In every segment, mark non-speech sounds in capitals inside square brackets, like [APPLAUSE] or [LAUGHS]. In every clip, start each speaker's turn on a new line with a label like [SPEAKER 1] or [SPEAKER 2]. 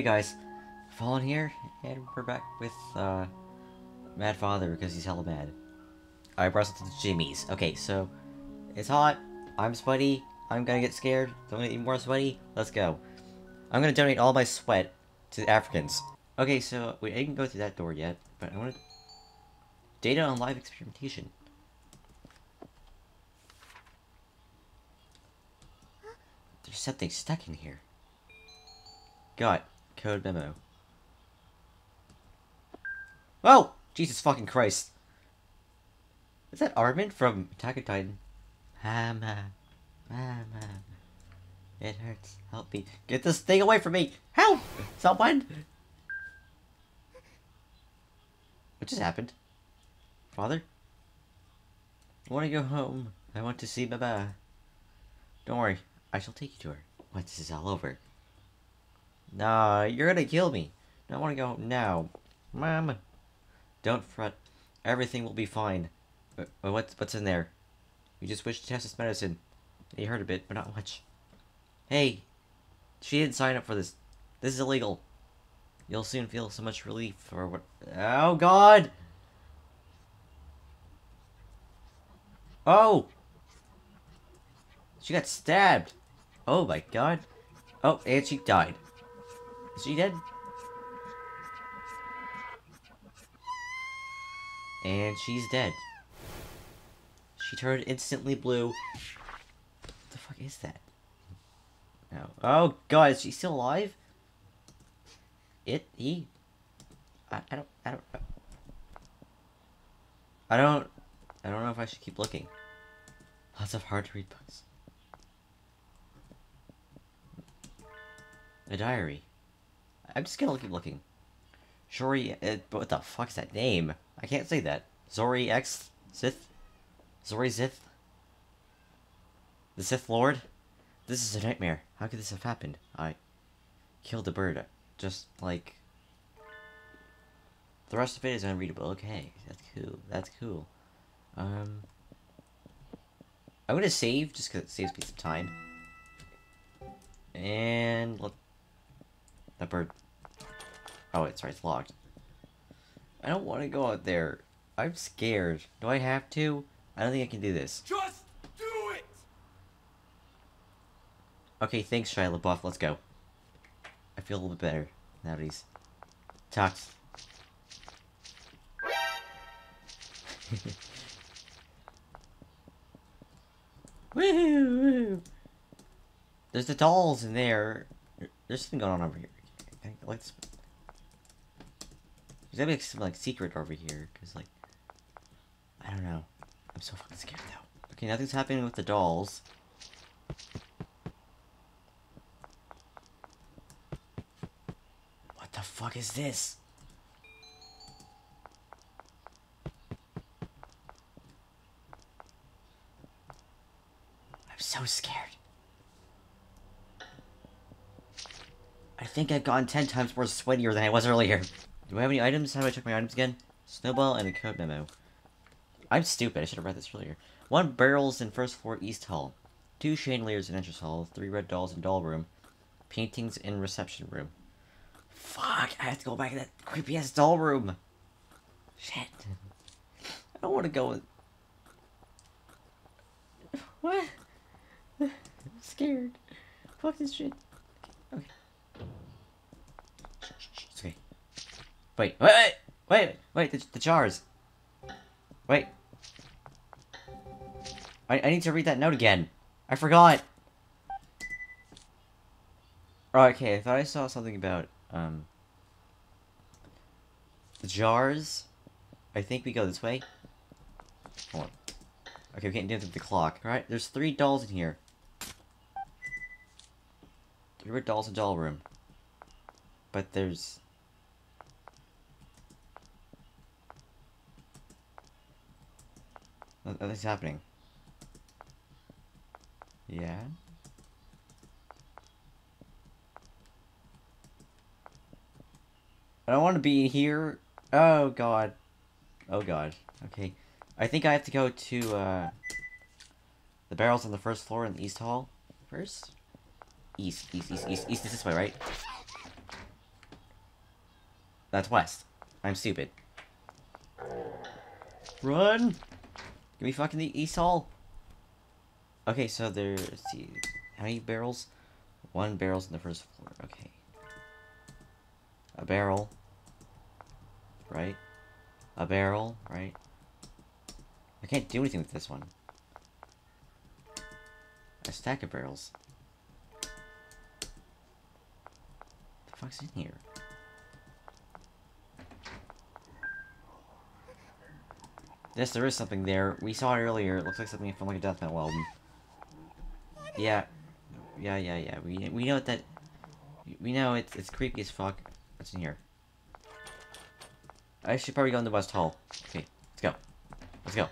[SPEAKER 1] Hey guys, Fallen here, and we're back with, uh, Mad Father because he's hella mad. I brought something to the Jimmy's. Okay, so, it's hot, I'm sweaty, I'm gonna get scared, don't get even more sweaty, let's go. I'm gonna donate all my sweat to the Africans. Okay, so, we didn't go through that door yet, but I wanna... Data on live experimentation. There's something stuck in here. Got code memo. Oh! Jesus fucking Christ. Is that Armin from Attack on Titan? Mama. Mama. It hurts. Help me. Get this thing away from me! Help! Someone! What just happened? Father? I want to go home. I want to see Baba. Don't worry. I shall take you to her. Once this is all over. Nah, you're gonna kill me. I want to go now. Mom. Don't fret. Everything will be fine. What's, what's in there? You just wish to test this medicine. You heard a bit, but not much. Hey, she didn't sign up for this. This is illegal. You'll soon feel so much relief for what... Oh, God! Oh! She got stabbed. Oh, my God. Oh, and she died. Is she dead? And she's dead. She turned instantly blue. What the fuck is that? No. Oh god, is she still alive? It? He? I, I don't, I don't, I don't, I don't know if I should keep looking. Lots of hard to read books. A diary. I'm just gonna keep looking. Zori, uh, what the fuck's that name? I can't say that. Zori X Sith? Zori Sith? The Sith Lord? This is a nightmare. How could this have happened? I killed a bird. Just like... The rest of it is unreadable. Okay, that's cool. That's cool. Um... I'm gonna save, just because it saves me some time. And... Look. That bird Oh, it's right, it's locked. I don't want to go out there. I'm scared. Do I have to? I don't think I can do this.
[SPEAKER 2] Just do it!
[SPEAKER 1] Okay, thanks, Shia LaBeouf. Let's go. I feel a little bit better now that he's talked. Woohoo! There's the dolls in there. There's something going on over here. Let's there's gotta be some like secret over here, cause like I don't know. I'm so fucking scared though. Okay, nothing's happening with the dolls. What the fuck is this? I'm so scared. Think I've gotten ten times more sweatier than I was earlier. Do I have any items? How do I check my items again? Snowball and a code memo. I'm stupid. I should have read this earlier. One barrels in first floor East Hall. Two chandeliers in entrance hall. Three red dolls in doll room. Paintings in reception room. Fuck! I have to go back to that creepy ass doll room. Shit. I don't want to go. In... What? [LAUGHS] I'm scared. Fuck this shit. Wait, wait, wait, wait, wait, the, the jars. Wait. I, I need to read that note again. I forgot. Oh, okay, I thought I saw something about, um... The jars. I think we go this way. Hold on. Okay, we can't do the clock. Alright, there's three dolls in here. Three dolls in doll room. But there's Nothing's happening. Yeah? I don't want to be here. Oh, God. Oh, God. Okay. I think I have to go to, uh... The barrels on the first floor in the East Hall first? East, east, east, east, east is this way, right? That's west. I'm stupid. Run! Give me fucking the east hall. Okay, so there. Let's see. How many barrels? One barrel's in the first floor. Okay. A barrel. Right. A barrel. Right. I can't do anything with this one. A stack of barrels. the fuck's in here? Yes, there is something there. We saw it earlier. It looks like something from like a death metal album. Yeah. Yeah, yeah, yeah. We we know that we know it's it's creepy as fuck. What's in here? I should probably go in the West Hall. Okay, let's go. Let's go.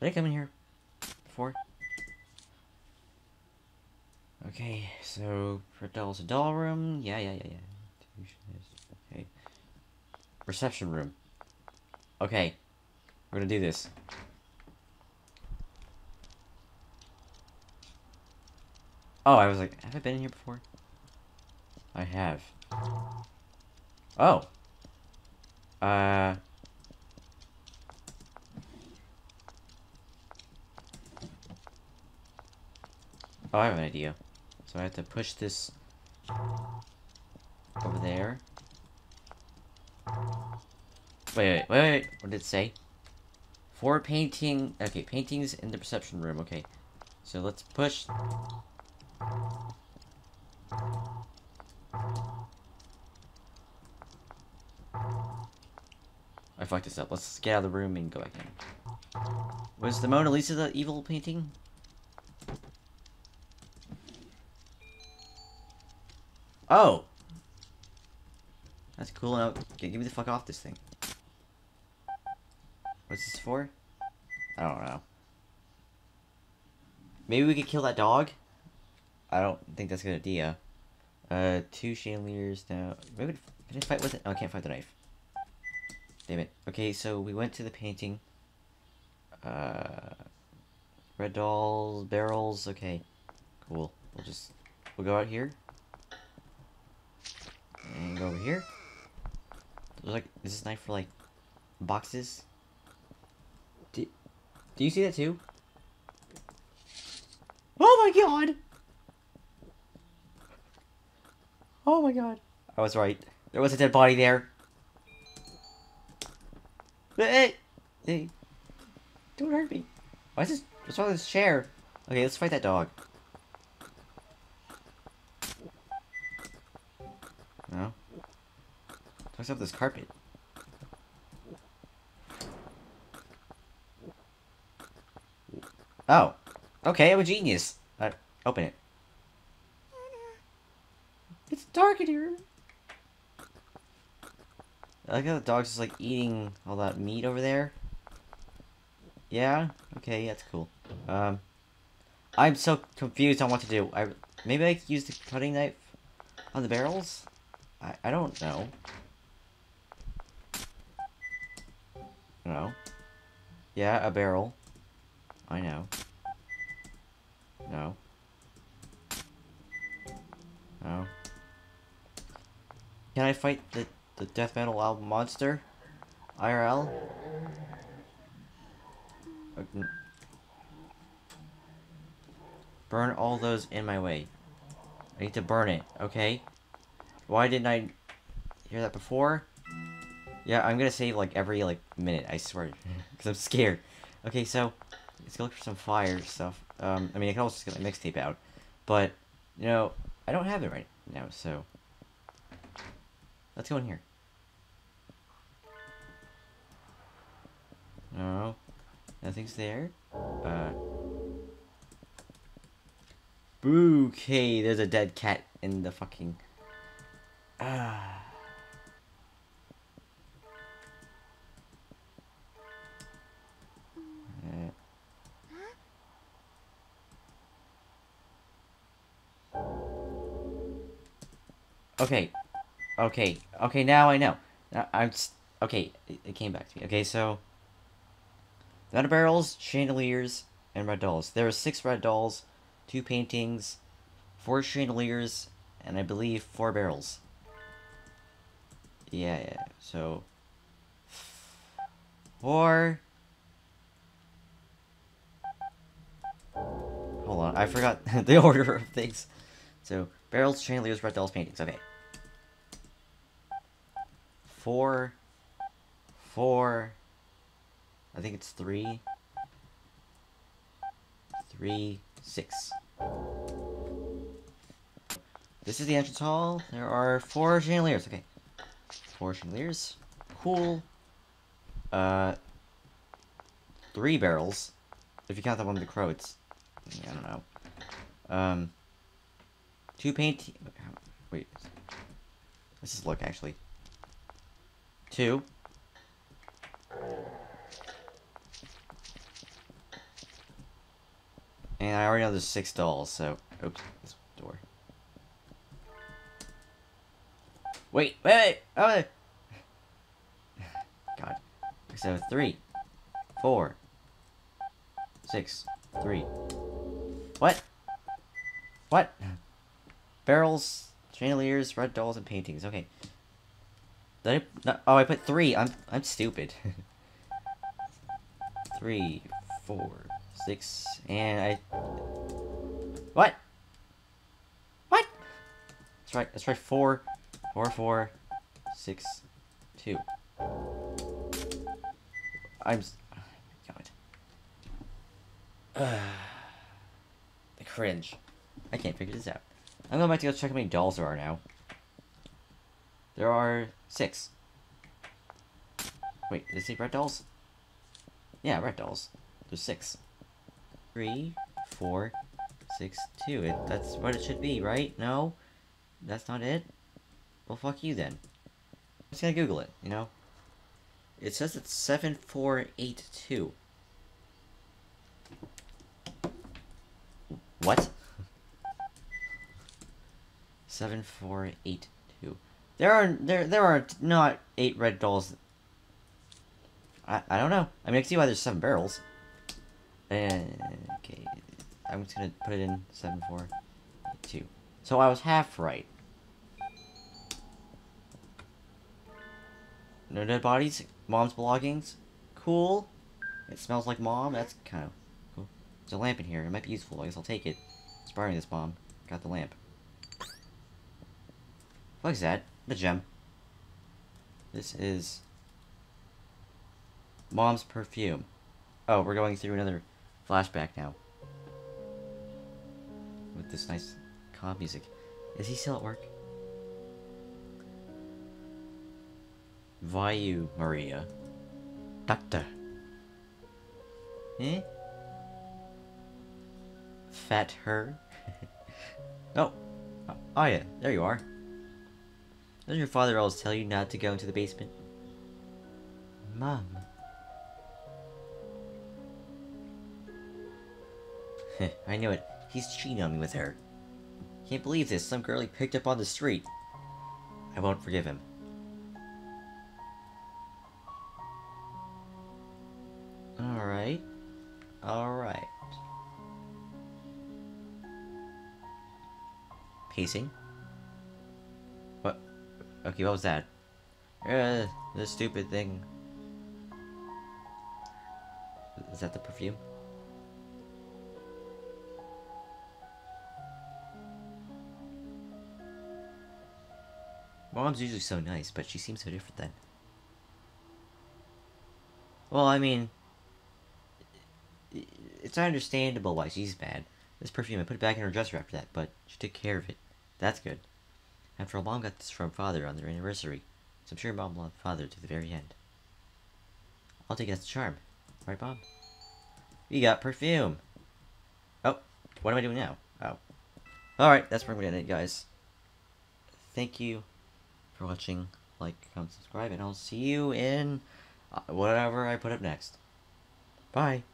[SPEAKER 1] Did I come in here before? Okay, so for doll's a doll room. Yeah, yeah, yeah, yeah. Okay. Reception room. Okay. We're gonna do this. Oh, I was like, have I been in here before? I have. Oh. Uh. Oh, I have an idea. So I have to push this over there. Wait, wait, wait, wait. What did it say? Four painting... Okay, paintings in the reception room. Okay. So let's push... I fucked this up. Let's get out of the room and go back in. Was the Mona Lisa the evil painting? Oh! That's cool. Now, get, get me the fuck off this thing. What's this for? I don't know. Maybe we could kill that dog? I don't think that's a good idea. Uh, two chandeliers now. Maybe can I fight with it? Oh, I can't fight the knife. Damn it. Okay, so we went to the painting. Uh, red dolls, barrels. Okay, cool. We'll just we'll go out here and go over here. There's like is this knife for like boxes? Do, you see that too? Oh my god! Oh my god. I was right. There was a dead body there. Hey! Hey! Don't hurt me. Why is this? What's wrong with this chair? Okay, let's fight that dog. No? What's up with this carpet? Oh. Okay, I'm a genius. Uh, open it. It's dark in here. I like how the dog's just like eating all that meat over there. Yeah? Okay, that's cool. Um, I'm so confused on what to do. I Maybe I could use the cutting knife on the barrels? I, I don't know. No. Yeah, a barrel. I know. No. No. Can I fight the, the death metal album monster? IRL? Burn all those in my way. I need to burn it, okay? Why didn't I hear that before? Yeah, I'm gonna save like every like minute, I swear. [LAUGHS] Because I'm scared. Okay, so let's go look for some fire stuff. Um, I mean, I can also just get my mixtape out. But, you know, I don't have it right now, so... Let's go in here. No. Nothing's there. Uh... Okay, there's a dead cat in the fucking... Ah... Okay. Okay. Okay, now I know. Now I'm... Okay, it, it came back to me. Okay, so... Metal barrels, chandeliers, and red dolls. There are six red dolls, two paintings, four chandeliers, and I believe four barrels. Yeah, yeah. So four. Hold on, I forgot [LAUGHS] the order of things. So barrels, chandeliers, red dolls, paintings. Okay. Four. Four. I think it's three. Three, six. This is the entrance hall. There are four chandeliers. Okay. Four chandeliers. Cool. Uh, three barrels. If you count that one with the crow, it's... I don't know. Um, two paint... Wait. Let's just look, actually. Two. And I already know there's six dolls, so... Oops, this door. Wait, wait, wait! Oh, wait. [LAUGHS] God. So, three, four, six, three. What? What? Barrels, chandeliers, red dolls, and paintings. Okay. Did I, oh, I put three. I'm I'm stupid. [LAUGHS] three, four, six, and I. What? What? That's right. That's right. Four, four, four, six, two. I'm. Oh my God. [SIGHS] the cringe. I can't figure this out. I'm going back to go check how many dolls there are now. There are six. Wait, did say red dolls? Yeah, red dolls. There's six. Three, four, six, two. It, that's what it should be, right? No? That's not it? Well, fuck you then. I'm just gonna Google it, you know? It says it's 7482. What? 7482. There are there there are not eight red dolls. I I don't know. I mean, I can see why there's seven barrels. And okay, I'm just gonna put it in seven four two. So I was half right. No dead bodies. Mom's belongings. Cool. It smells like mom. That's kind of cool. There's a lamp in here. It might be useful. I guess I'll take it. Inspiring this mom. Got the lamp. What is that? The gem. This is mom's perfume. Oh, we're going through another flashback now. With this nice calm music. Is he still at work? Vayu Maria. Doctor. Eh? Fat her? [LAUGHS] oh. Oh yeah, there you are. Doesn't your father always tell you not to go into the basement? Mom. I knew it. He's cheating on me with her. Can't believe this. Some girl he picked up on the street. I won't forgive him. Alright. Alright. Pacing. Okay, what was that? Uh, the stupid thing. Is that the perfume? Mom's usually so nice, but she seems so different then. Well, I mean, it's understandable why she's bad. This perfume, I put it back in her dresser after that, but she took care of it. That's good. After all, Mom got this from Father on their anniversary, so I'm sure Mom loved Father to the very end. I'll take it as a charm. Right, Mom? We got perfume! Oh, what am I doing now? Oh. Alright, that's where I'm gonna end it, guys. Thank you for watching. Like, comment, subscribe, and I'll see you in uh, whatever I put up next. Bye!